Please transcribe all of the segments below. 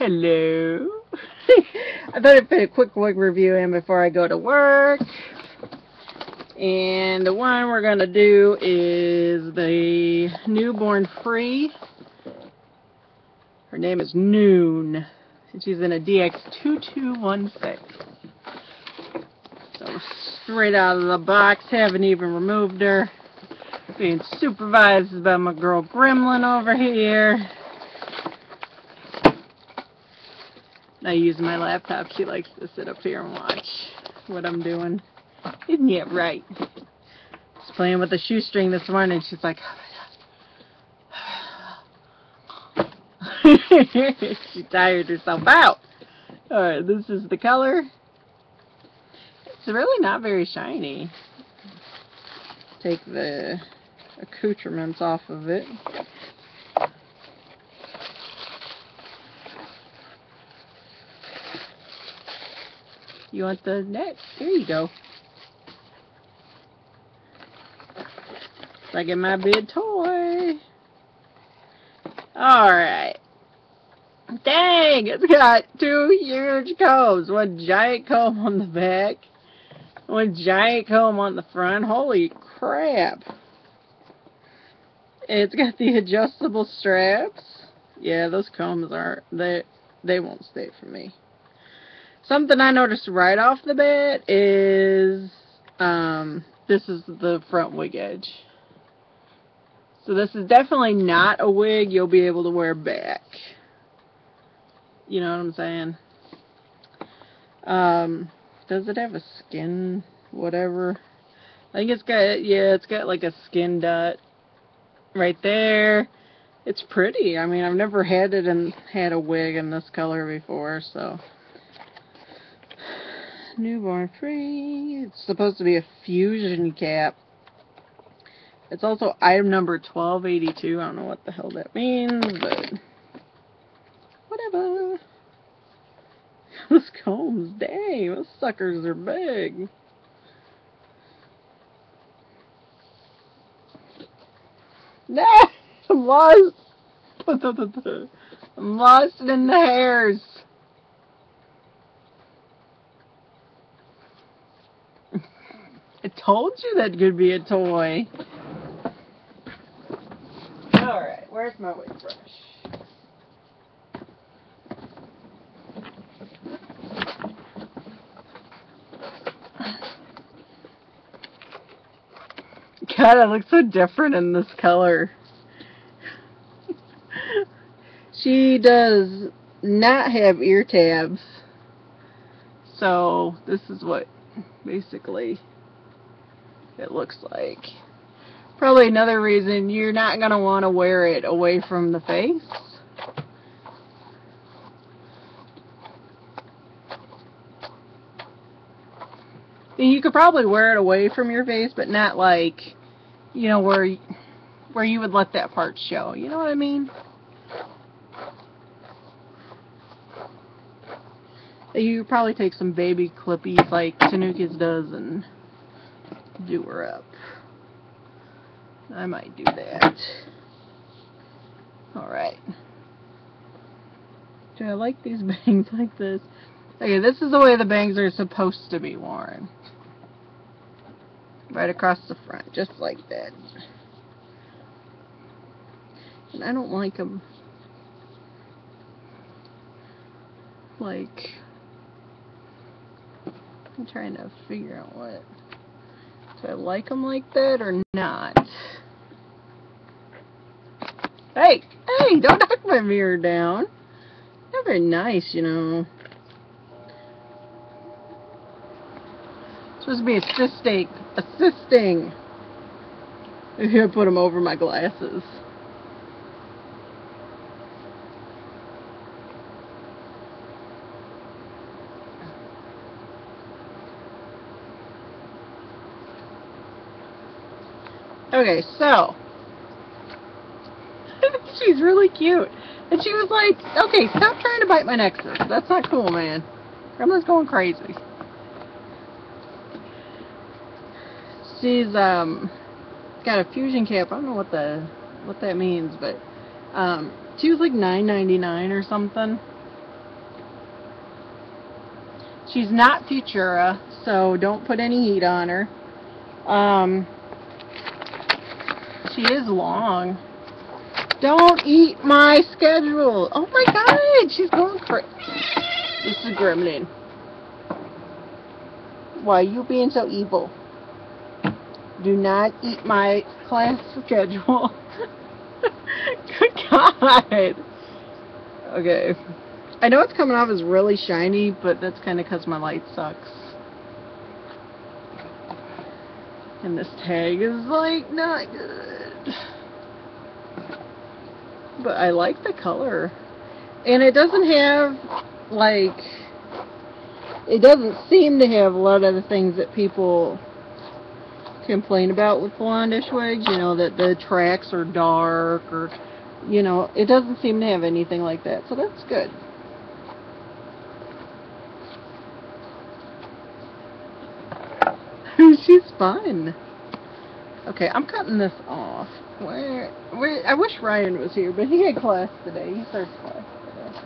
Hello. I thought I'd put a quick wig review in before I go to work. And the one we're going to do is the newborn free. Her name is Noon. And she's in a DX2216. So straight out of the box, haven't even removed her. Being supervised by my girl Gremlin over here. I use my laptop. She likes to sit up here and watch what I'm doing. Isn't it right? Just playing with the shoestring this morning. She's like, oh she tired herself out. Alright, this is the color. It's really not very shiny. Take the accoutrements off of it. You want the net? Here you go. Like it might be a toy. Alright. Dang, it's got two huge combs. One giant comb on the back. One giant comb on the front. Holy crap. It's got the adjustable straps. Yeah, those combs are they they won't stay for me. Something I noticed right off the bat is um, this is the front wig edge. So this is definitely not a wig you'll be able to wear back. You know what I'm saying? Um, does it have a skin whatever? I think it's got, yeah, it's got like a skin dot right there. It's pretty. I mean, I've never had it and had a wig in this color before, so newborn free. It's supposed to be a fusion cap. It's also item number 1282. I don't know what the hell that means, but whatever. Those combs, dang, those suckers are big. Nah, I'm lost. I'm lost in the hairs. I told you that could be a toy. Alright, where's my wig brush? God, it looks so different in this color. she does not have ear tabs. So, this is what basically it looks like. Probably another reason you're not going to want to wear it away from the face. You could probably wear it away from your face, but not like, you know, where where you would let that part show. You know what I mean? You probably take some baby clippies like Tanukes does and do her up. I might do that. Alright. Do I like these bangs like this? Okay, this is the way the bangs are supposed to be worn. Right across the front, just like that. And I don't like them like I'm trying to figure out what I like them like that or not? Hey, hey, don't knock my mirror down. They're very nice, you know. It's supposed to be assisting. Assisting. If you put them over my glasses. Okay, so. She's really cute. And she was like, okay, stop trying to bite my nexus. That's not cool, man. Gremlin's going crazy. She's, um, got a fusion cap. I don't know what the, what that means, but, um, she was like $9.99 or something. She's not Futura, so don't put any heat on her. Um, she is long. Don't eat my schedule. Oh my god, she's going crazy. This is Gremlin. Why are you being so evil? Do not eat my class schedule. Good God. Okay. I know it's coming off as really shiny, but that's kind of because my light sucks. And this tag is, like, not good. But I like the color. And it doesn't have, like, it doesn't seem to have a lot of the things that people complain about with blondish wigs, you know, that the tracks are dark or, you know, it doesn't seem to have anything like that, so that's good. She's fun. Okay, I'm cutting this off. Where, where, I wish Ryan was here, but he had class today. He starts class today.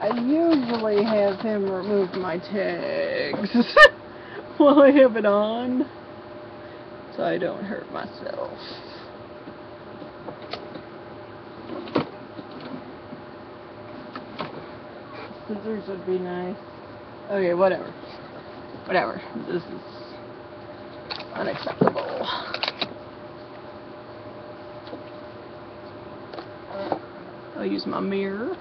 I usually have him remove my tags while I have it on, so I don't hurt myself. Scissors would be nice. Okay, whatever. Whatever. This is unacceptable. I'll use my mirror.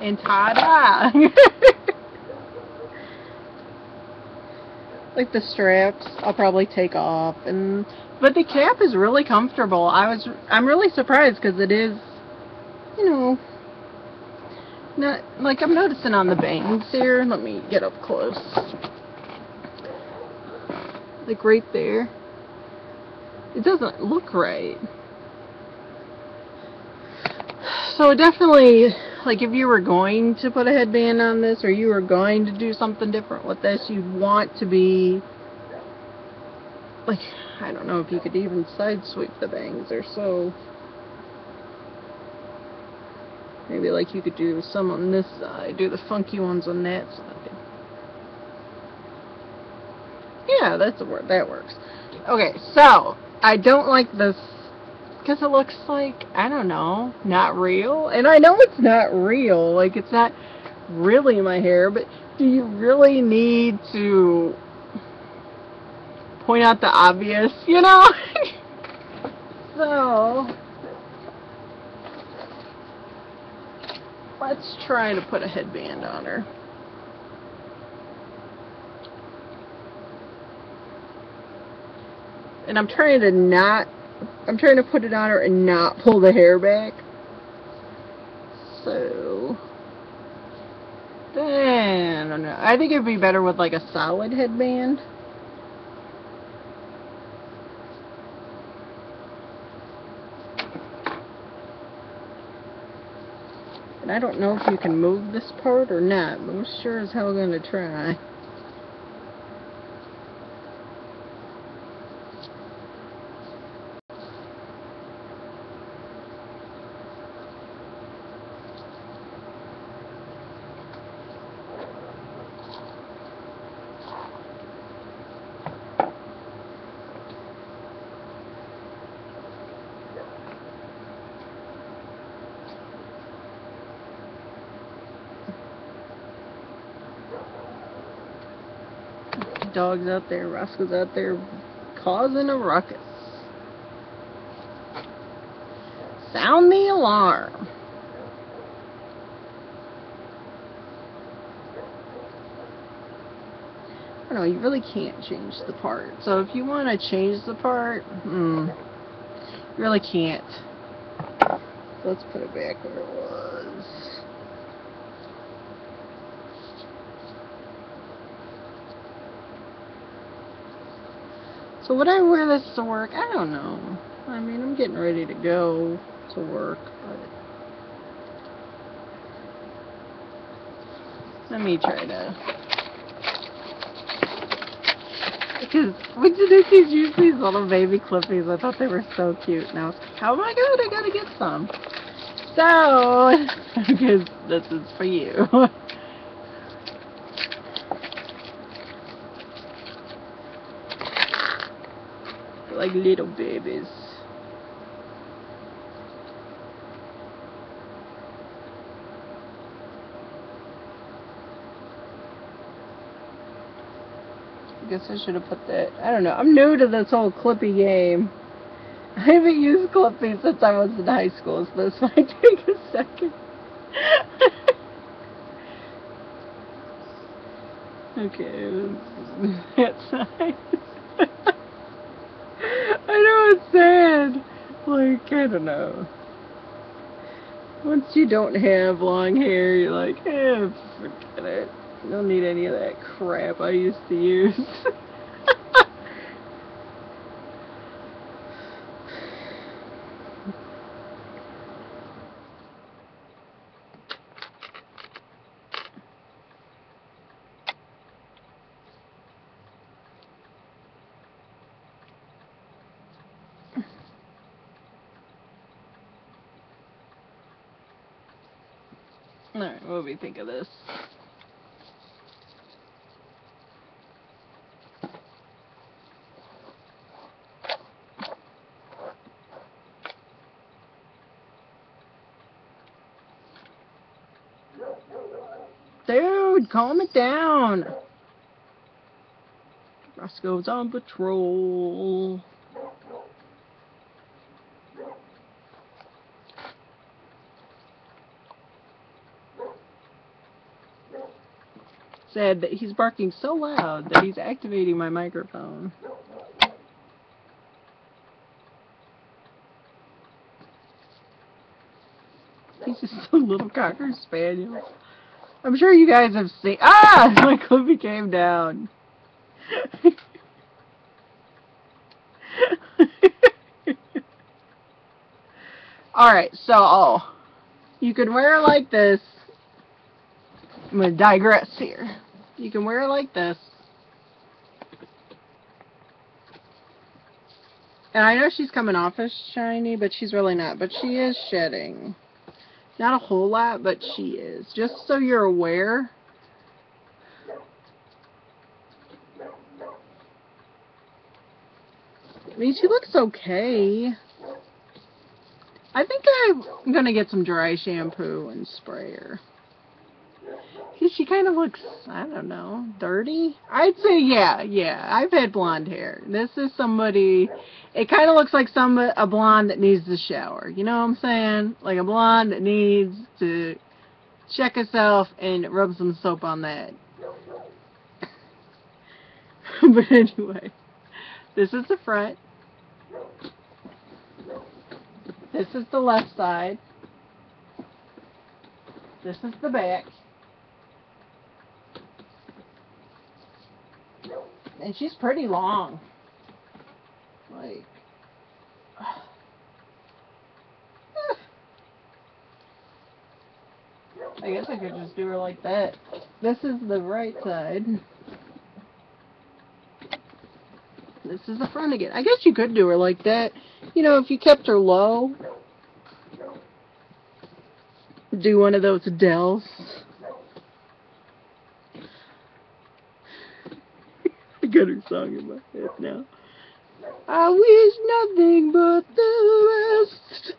And ta-da! like the straps, I'll probably take off, and but the cap is really comfortable. I was, I'm really surprised because it is, you know, not like I'm noticing on the bangs here. Let me get up close. Like right there. It doesn't look right. So definitely, like if you were going to put a headband on this or you were going to do something different with this, you'd want to be, like, I don't know if you could even side sweep the bangs. They're so Maybe like you could do some on this side, do the funky ones on that side. Yeah, that's the word. That works. Okay, so I don't like this because it looks like I don't know, not real. And I know it's not real. Like it's not really my hair, but do you really need to point out the obvious, you know? so Let's try to put a headband on her. And I'm trying to not, I'm trying to put it on her and not pull the hair back. So, then, I don't know. I think it'd be better with like a solid headband. And I don't know if you can move this part or not, but I'm sure as hell going to try. Dog's out there, rascals out there causing a ruckus. Sound the alarm. I don't know, you really can't change the part. So if you want to change the part, hmm, you really can't. Let's put it back where it was. So would I wear this to work? I don't know. I mean, I'm getting ready to go to work, but... Let me try to... Because when Tanukes use these little baby clippies, I thought they were so cute. Now, how oh am my god, I gotta get some. So, because this is for you. like little babies. I guess I should have put that. I don't know. I'm new to this whole Clippy game. I haven't used Clippy since I was in high school, so this might take a second. okay, that's nice. It's sad. Like, I don't know. Once you don't have long hair, you're like, eh, forget it. You don't need any of that crap I used to use. We think of this? Dude, calm it down. Roscoe's on patrol. Said that he's barking so loud that he's activating my microphone. He's just a little cocker spaniel. I'm sure you guys have seen. Ah! My clippy came down. Alright, so, oh, you can wear it like this. I'm going to digress here. You can wear it like this. And I know she's coming off as shiny, but she's really not. But she is shedding. Not a whole lot, but she is. Just so you're aware. I mean, she looks okay. I think I'm going to get some dry shampoo and spray her. She kind of looks, I don't know, dirty? I'd say, yeah, yeah. I've had blonde hair. This is somebody, it kind of looks like some a blonde that needs to shower. You know what I'm saying? Like a blonde that needs to check herself and rub some soap on that. but anyway, this is the front. This is the left side. This is the back. And she's pretty long. Like, I guess I could just do her like that. This is the right side. This is the front again. I guess you could do her like that. You know, if you kept her low. Do one of those dells. I got her song in my head now. I wish nothing but the best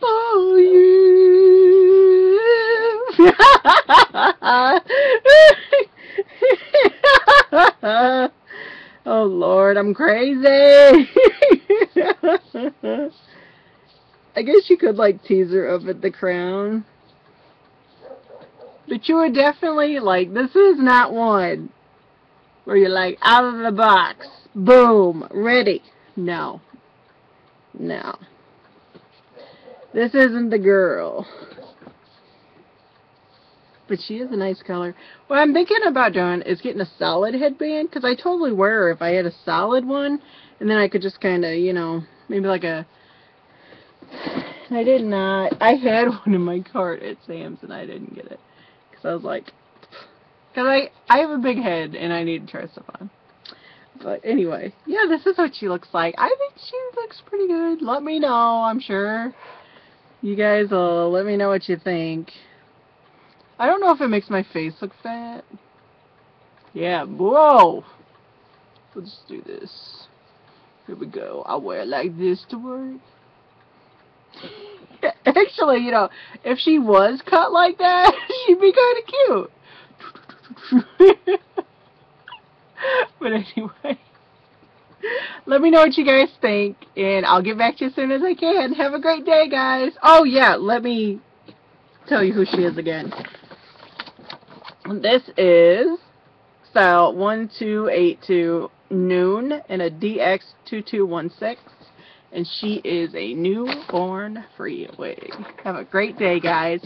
for you. oh Lord, I'm crazy. I guess you could like tease her up at the crown. But you would definitely like this is not one where you're like out of the box, boom, ready. No. No. This isn't the girl. But she is a nice color. What I'm thinking about doing is getting a solid headband, because I totally wear if I had a solid one, and then I could just kind of, you know, maybe like a... I did not. I had one in my cart at Sam's, and I didn't get it. Because I was like, because I, I have a big head and I need to try stuff on. But anyway, yeah, this is what she looks like. I think she looks pretty good. Let me know. I'm sure you guys will let me know what you think. I don't know if it makes my face look fat. Yeah, whoa. Let's do this. Here we go. I'll wear it like this to work. Actually, you know, if she was cut like that, she'd be kind of cute. but anyway, let me know what you guys think, and I'll get back to you as soon as I can. Have a great day, guys. Oh, yeah, let me tell you who she is again. This is style 1282 Noon in a DX2216, and she is a newborn free wig. Have a great day, guys.